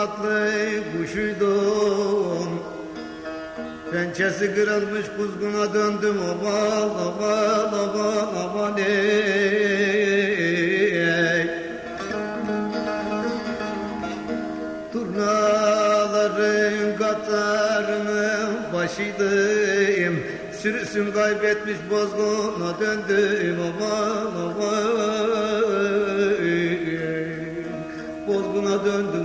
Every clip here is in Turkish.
Kanatlı kuşuydum. Pençesi kırılmış kuzguna döndüm. Aman aman aman aman ey. Turnaların katarının başıydım. Sürüsün kaybetmiş bozguna döndüm. Aman aman Bozguna döndüm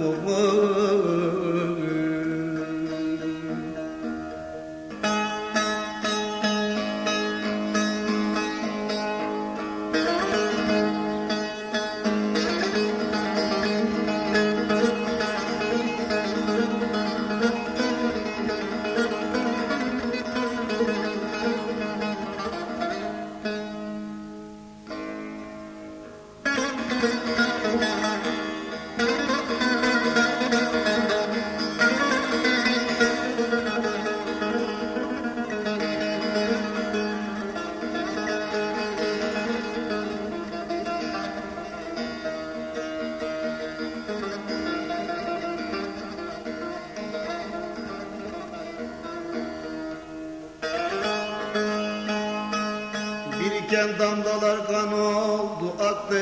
Biriken damlalar kan oldu aktı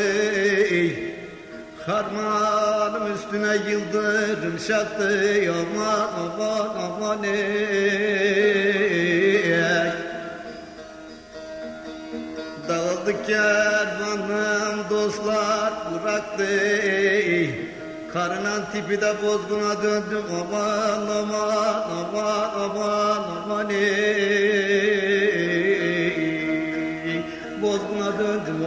Harmanım üstüne yıldırım şaktı Aman aman aman ey. Dağıldı kervanım dostlar bıraktı Karınan tipi de bozguna döndüm aman aman aman aman aman ey Bozguna döndüm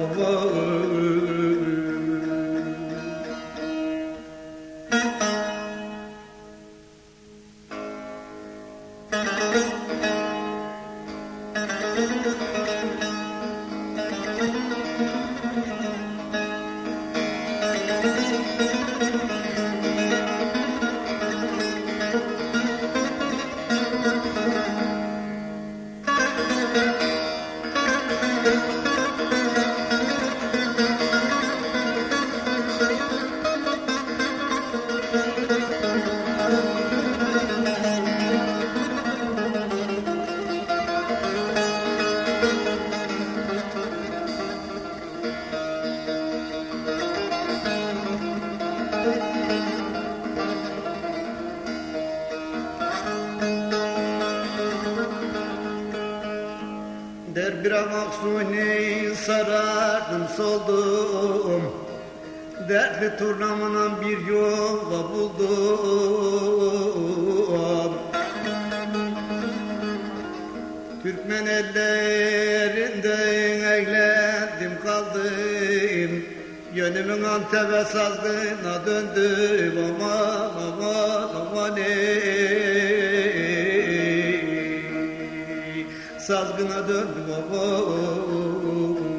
bir maksuni sarardım soldum Dertli turnamına bir yola buldum Türkmen ellerinden eğlendim kaldım Yönümün Antep'e sazlığına döndüm aman aman aman ey Sazgına döndüm aman